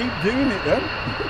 keep doing it then.